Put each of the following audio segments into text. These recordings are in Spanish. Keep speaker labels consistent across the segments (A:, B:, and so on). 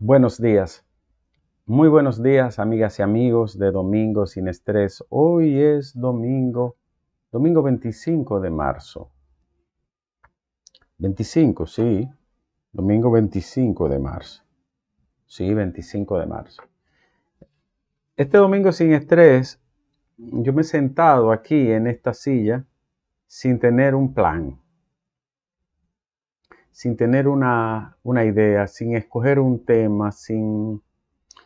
A: Buenos días. Muy buenos días, amigas y amigos de Domingo sin Estrés. Hoy es domingo, domingo 25 de marzo. 25, sí. Domingo 25 de marzo. Sí, 25 de marzo. Este domingo sin estrés, yo me he sentado aquí en esta silla sin tener un plan sin tener una, idea, sin escoger un tema, sin,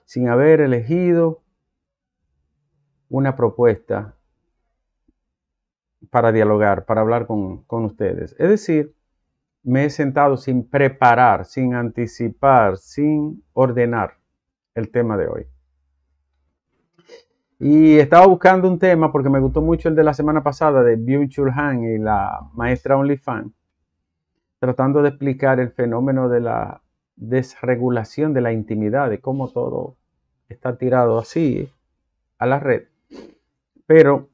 A: sin haber elegido una propuesta para dialogar, para hablar con, con, ustedes. Es decir, me he sentado sin preparar, sin anticipar, sin ordenar el tema de hoy. Y estaba buscando un tema porque me gustó mucho el de la semana pasada de Byung-Chul Han y la maestra OnlyFans tratando de explicar el fenómeno de la desregulación de la intimidad, de cómo todo está tirado así a la red. Pero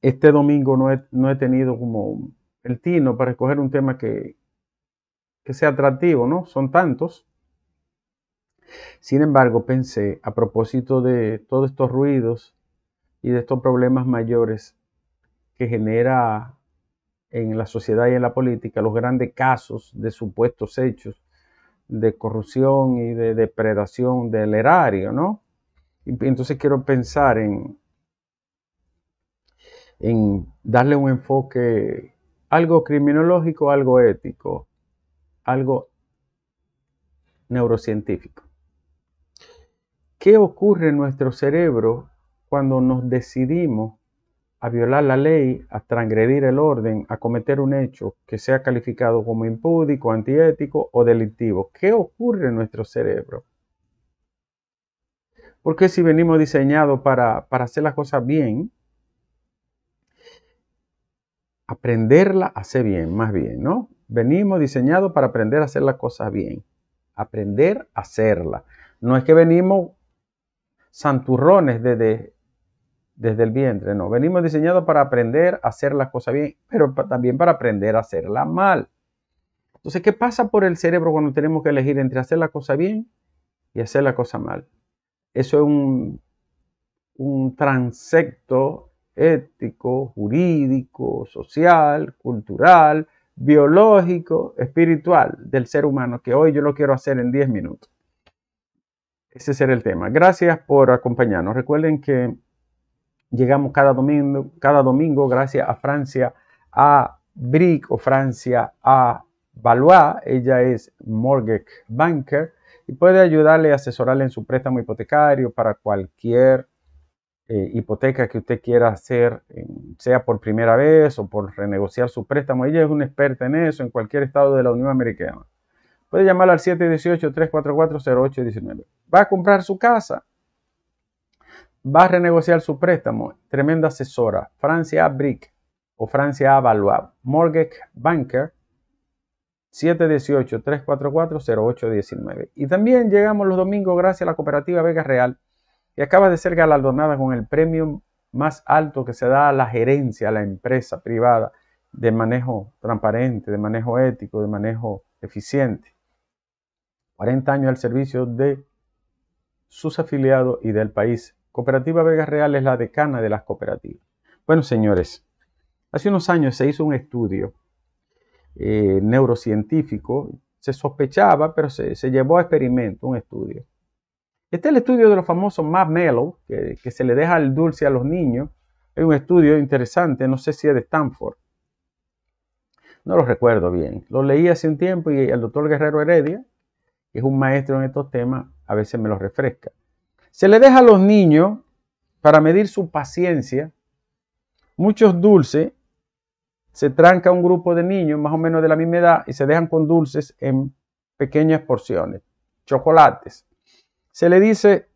A: este domingo no he, no he tenido como el tino para escoger un tema que, que sea atractivo, ¿no? Son tantos. Sin embargo, pensé, a propósito de todos estos ruidos y de estos problemas mayores que genera en la sociedad y en la política los grandes casos de supuestos hechos de corrupción y de depredación del erario, ¿no? Y entonces quiero pensar en, en darle un enfoque algo criminológico, algo ético, algo neurocientífico. ¿Qué ocurre en nuestro cerebro cuando nos decidimos a violar la ley, a transgredir el orden, a cometer un hecho que sea calificado como impúdico, antiético o delictivo. ¿Qué ocurre en nuestro cerebro? Porque si venimos diseñados para, para hacer las cosas bien, aprenderla hace bien, más bien, ¿no? Venimos diseñados para aprender a hacer las cosas bien. Aprender a hacerla. No es que venimos santurrones desde desde el vientre, no. Venimos diseñados para aprender a hacer las cosas bien, pero también para aprender a hacerla mal. Entonces, ¿qué pasa por el cerebro cuando tenemos que elegir entre hacer la cosa bien y hacer la cosa mal? Eso es un, un transecto ético, jurídico, social, cultural, biológico, espiritual del ser humano, que hoy yo lo quiero hacer en 10 minutos. Ese será el tema. Gracias por acompañarnos. Recuerden que llegamos cada domingo, cada domingo gracias a Francia a Brick o Francia a Valois. Ella es mortgage banker y puede ayudarle asesorarle en su préstamo hipotecario para cualquier eh, hipoteca que usted quiera hacer, sea por primera vez o por renegociar su préstamo. Ella es una experta en eso en cualquier estado de la Unión Americana. Puede llamarla al 718-344-0819. Va a comprar su casa va a renegociar su préstamo. Tremenda asesora. Francia Brick o Francia Valois. Mortgage Banker 718-344-0819. Y también llegamos los domingos gracias a la cooperativa Vega Real y acaba de ser galardonada con el premio más alto que se da a la gerencia, a la empresa privada de manejo transparente, de manejo ético, de manejo eficiente. 40 años al servicio de sus afiliados y del país Cooperativa Vega Real es la decana de las cooperativas. Bueno, señores, hace unos años se hizo un estudio eh, neurocientífico, se sospechaba, pero se, llevó a experimento, un estudio. Este es el estudio de los famosos marshmallow, que, que se le deja el dulce a los niños. Es un estudio interesante, no sé si es de Stanford. No lo recuerdo bien. Lo leí hace un tiempo y el doctor Guerrero Heredia, que es un maestro en estos temas, a veces me lo refresca. Se le deja a los niños para medir su paciencia muchos dulces. Se tranca un grupo de niños más o menos de la misma edad y se dejan con dulces en pequeñas porciones, chocolates. Se le dice,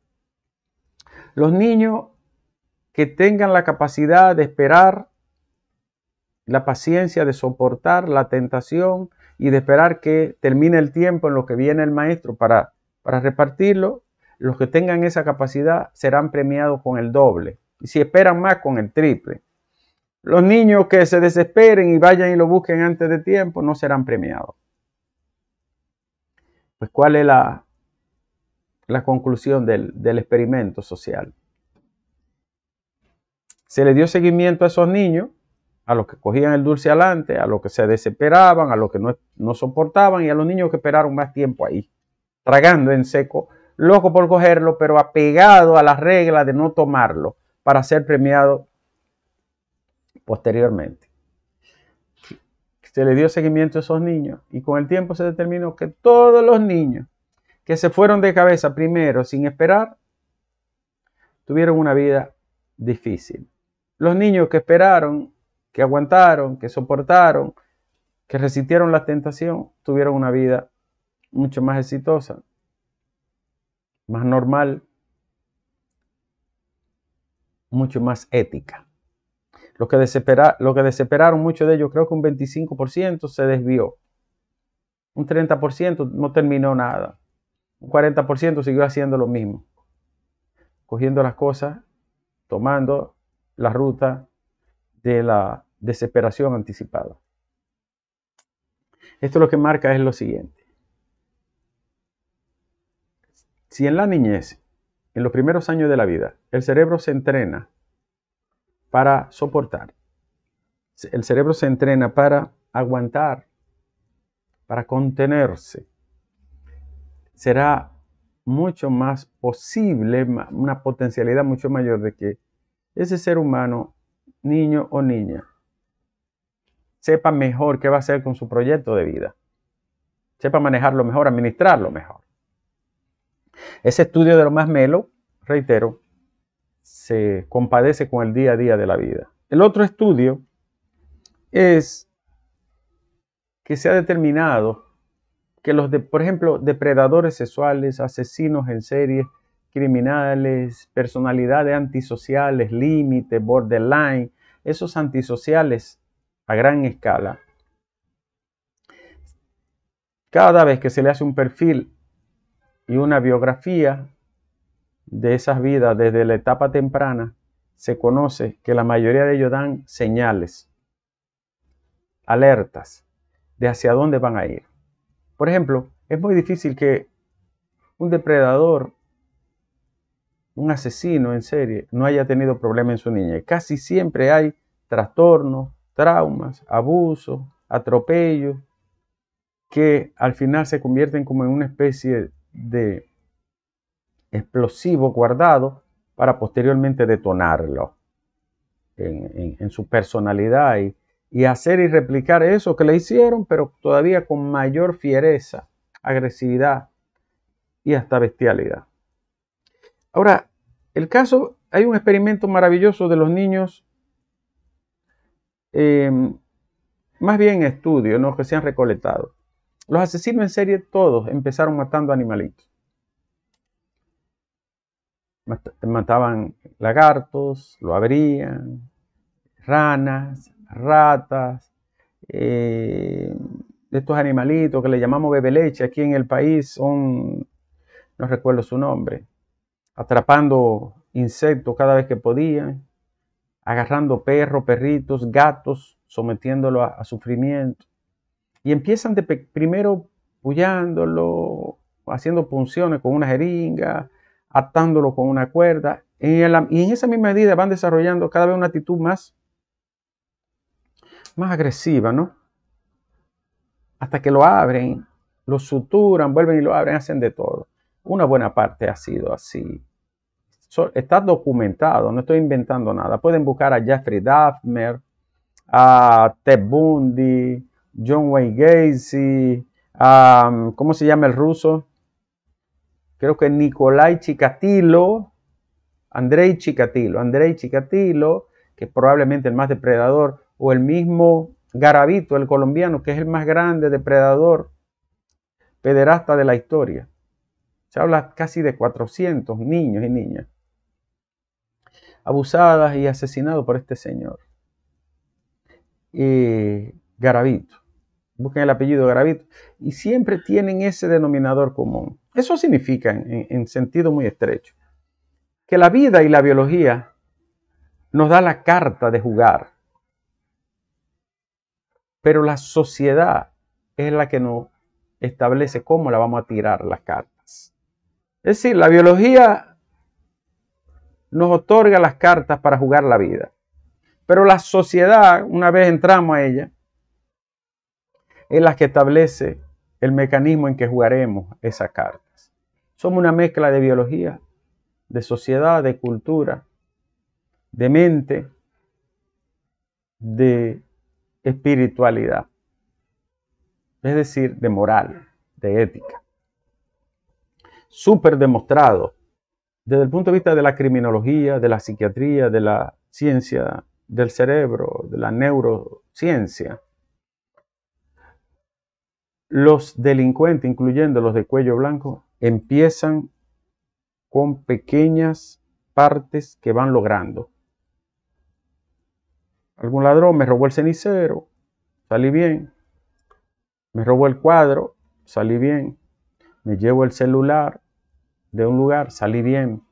A: los niños que tengan la capacidad de esperar, la paciencia de soportar la tentación y de esperar que termine el tiempo en lo que viene el maestro para, para repartirlo, los que tengan esa capacidad serán premiados con el doble. Y si esperan más, con el triple. Los niños que se desesperen y vayan y lo busquen antes de tiempo no serán premiados. Pues ¿cuál es la, la conclusión del, del experimento social. Se le dio seguimiento a esos niños, a los que cogían el dulce adelante, a los que se desesperaban, a los que no, no soportaban y a los niños que esperaron más tiempo ahí, tragando en seco, loco por cogerlo, pero apegado a las reglas de no tomarlo para ser premiado posteriormente. Se le dio seguimiento a esos niños y con el tiempo se determinó que todos los niños que se fueron de cabeza primero sin esperar, tuvieron una vida difícil. Los niños que esperaron, que aguantaron, que soportaron, que resistieron la tentación, tuvieron una vida mucho más exitosa, más normal, mucho más ética. Lo que, lo que desesperaron muchos de ellos, creo que un 25% se desvió. Un 30% no terminó nada. Un 40% siguió haciendo lo mismo. Cogiendo las cosas, tomando la ruta de la desesperación anticipada. Esto lo que marca es lo siguiente. Si en la niñez, en los primeros años de la vida, el cerebro se entrena para soportar, el cerebro se entrena para aguantar, para contenerse, será mucho más posible, una potencialidad mucho mayor de que ese ser humano, niño o niña, sepa mejor qué va a hacer con su proyecto de vida, sepa manejarlo mejor, administrarlo mejor. Ese estudio de lo más melo, reitero, se compadece con el día a día de la vida. El otro estudio es que se ha determinado que los, de, por ejemplo, depredadores sexuales, asesinos en serie, criminales, personalidades antisociales, límite, borderline, esos antisociales a gran escala, cada vez que se le hace un perfil y una biografía de esas vidas desde la etapa temprana, se conoce que la mayoría de ellos dan señales, alertas de hacia dónde van a ir. Por ejemplo, es muy difícil que un depredador, un asesino en serie, no haya tenido problema en su niña. Casi siempre hay trastornos, traumas, abusos, atropellos, que al final se convierten como en una especie de explosivo guardado para posteriormente detonarlo en, su personalidad y, hacer y replicar eso que le hicieron, pero todavía con mayor fiereza, agresividad y hasta bestialidad. Ahora, el caso, hay un experimento maravilloso de los niños, em, más bien estudios, ¿no? que se han recolectado. Los asesinos en serie todos empezaron matando animalitos. Mataban lagartos, lo abrían, ranas, ratas, eh, estos animalitos que le llamamos bebe leche aquí en el país son, no recuerdo su nombre, atrapando insectos cada vez que podían, agarrando perros, perritos, gatos, sometiéndolo a, sufrimiento. Y empiezan de primero pullándolo, haciendo punciones con una jeringa, atándolo con una cuerda. y en esa misma medida van desarrollando cada vez una actitud más más agresiva, ¿no? Hasta que lo abren, lo suturan, vuelven y lo abren, hacen de todo. Una buena parte ha sido así. está documentado, no estoy inventando nada. Pueden buscar a Jeffrey Dahmer, a Ted Bundy, John Wayne Gacy, ¿cómo se llama el ruso? Creo que Nikolai Chikatilo, Andrei Chikatilo, Andrei Chikatilo, que es probablemente el más depredador o el mismo Garavito, el colombiano, que es el más grande depredador pederasta de la historia. Se habla casi de 400 niños y niñas abusadas y asesinados por este señor. Y Garavito. Busquen el apellido Garavito. Y siempre tienen ese denominador común. Eso significa, en, en sentido muy estrecho, que la vida y la biología nos da la carta de jugar pero la sociedad es la que nos establece cómo la vamos a tirar las cartas. Es decir, la biología nos otorga las cartas para jugar la vida. Pero la sociedad, una vez entramos a ella, es la que establece el mecanismo en que jugaremos esas cartas. Somos una mezcla de biología, de sociedad, de cultura, de mente, de espiritualidad, es decir, de moral, de ética. Súper demostrado desde el punto de vista de la criminología, de la psiquiatría, de la ciencia del cerebro, de la neurociencia. Los delincuentes, incluyendo los de cuello blanco, empiezan con pequeñas partes que van logrando. Algún ladrón me robó el cenicero, salí bien. Me robó el cuadro, salí bien. Me llevo el celular de un lugar, salí bien.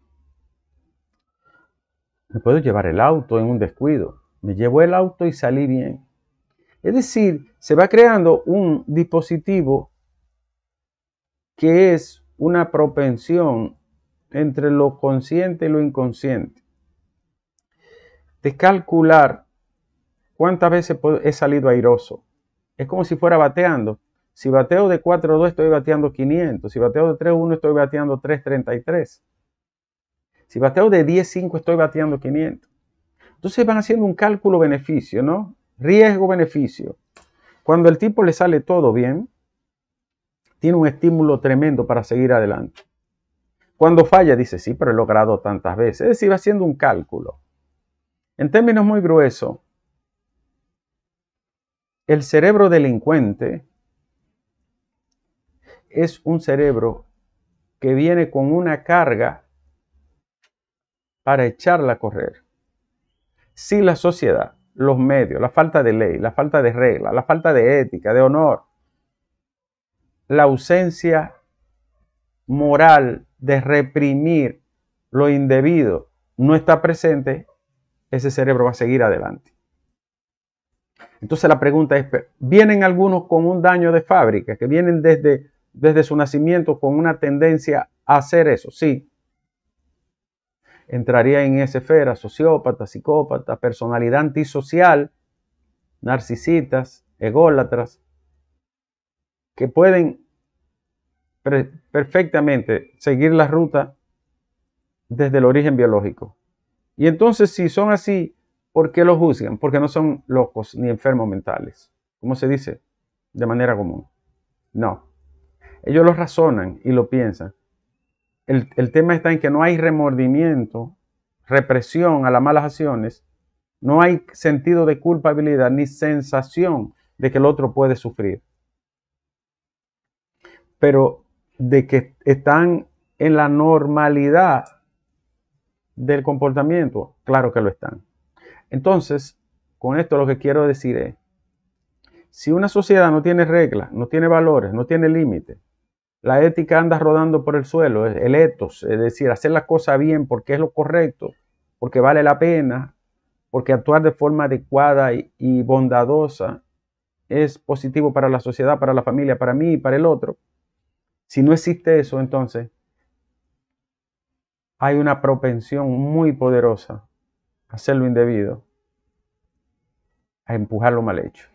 A: Me puedo llevar el auto en un descuido. Me llevo el auto y salí bien. Es decir, se va creando un dispositivo que es una propensión entre lo consciente y lo inconsciente. De calcular cuántas veces he salido airoso. Es como si fuera bateando. Si bateo de 4-2 estoy bateando 500. Si bateo de 3-1 estoy bateando 3-33. Si bateo de 10-5 estoy bateando 500. Entonces van haciendo un cálculo beneficio, ¿no? Riesgo-beneficio. Cuando el tipo le sale todo bien, tiene un estímulo tremendo para seguir adelante. Cuando falla, dice, sí, pero he logrado tantas veces. Es decir, va haciendo un cálculo. En términos muy gruesos, el cerebro delincuente es un cerebro que viene con una carga para echarla a correr. Si la sociedad, los medios, la falta de ley, la falta de regla, la falta de ética, de honor, la ausencia moral de reprimir lo indebido no está presente, ese cerebro va a seguir adelante. Entonces la pregunta es, ¿vienen algunos con un daño de fábrica, que vienen desde, desde su nacimiento con una tendencia a hacer eso? Sí. Entraría en esa esfera sociópata, psicópata, personalidad antisocial, narcisistas, ególatras, que pueden perfectamente seguir la ruta desde el origen biológico. Y entonces si son así, ¿Por qué lo juzgan? Porque no son locos ni enfermos mentales, como se dice de manera común. No. Ellos lo razonan y lo piensan. El, tema está en que no hay remordimiento, represión a las malas acciones, no hay sentido de culpabilidad ni sensación de que el otro puede sufrir. Pero de que están en la normalidad del comportamiento, claro que lo están. Entonces, con esto lo que quiero decir es, si una sociedad no tiene reglas, no tiene valores, no tiene límites, la ética anda rodando por el suelo, el etos, es decir, hacer las cosas bien porque es lo correcto, porque vale la pena, porque actuar de forma adecuada y, bondadosa es positivo para la sociedad, para la familia, para mí y para el otro. Si no existe eso, entonces hay una propensión muy poderosa hacer lo indebido, a empujar lo mal hecho.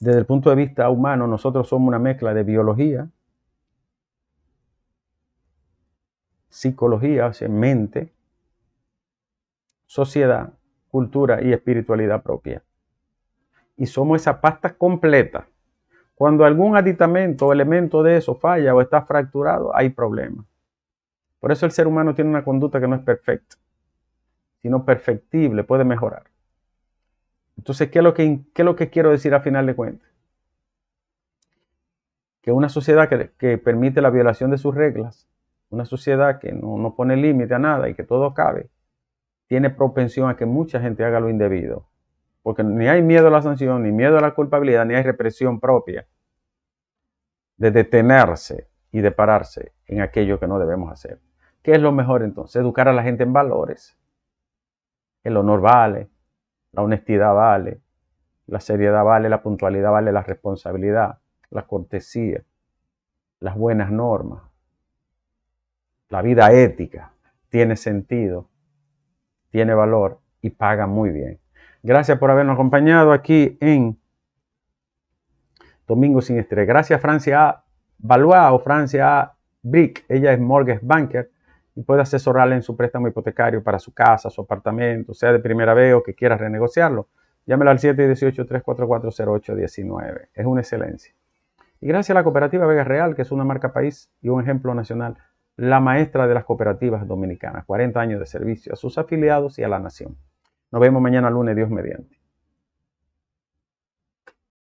A: Desde el punto de vista humano, nosotros somos una mezcla de biología, psicología, mente, sociedad, cultura y espiritualidad propia. Y somos esa pasta completa. Cuando algún aditamento o elemento de eso falla o está fracturado, hay problemas. Por eso el ser humano tiene una conducta que no es perfecta, sino perfectible, puede mejorar. Entonces, ¿qué es lo que, es lo que quiero decir a final de cuentas? Que una sociedad que, permite la violación de sus reglas, una sociedad que no, no pone límite a nada y que todo cabe, tiene propensión a que mucha gente haga lo indebido. Porque ni hay miedo a la sanción, ni miedo a la culpabilidad, ni hay represión propia de detenerse y de pararse en aquello que no debemos hacer. ¿Qué es lo mejor entonces? Educar a la gente en valores. El honor vale, la honestidad vale, la seriedad vale, la puntualidad vale, la responsabilidad, la cortesía. las buenas normas, la vida ética, tiene sentido, tiene valor y paga muy bien. Gracias por habernos acompañado aquí en Domingo sin Estrés. Gracias Francia. Valois o Francia. Brick. Ella es mortgage banker y puede asesorarle en su préstamo hipotecario para su casa, su apartamento, sea de primera vez o que quiera renegociarlo. Llámelo al 718-344-0819. Es una excelencia. Y gracias a la cooperativa Vega Real, que es una marca país y un ejemplo nacional, la maestra de las cooperativas dominicanas. 40 años de servicio a sus afiliados y a la nación. Nos vemos mañana lunes, Dios mediante.